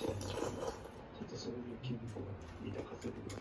ちょっとそういう気分を抱かせてください。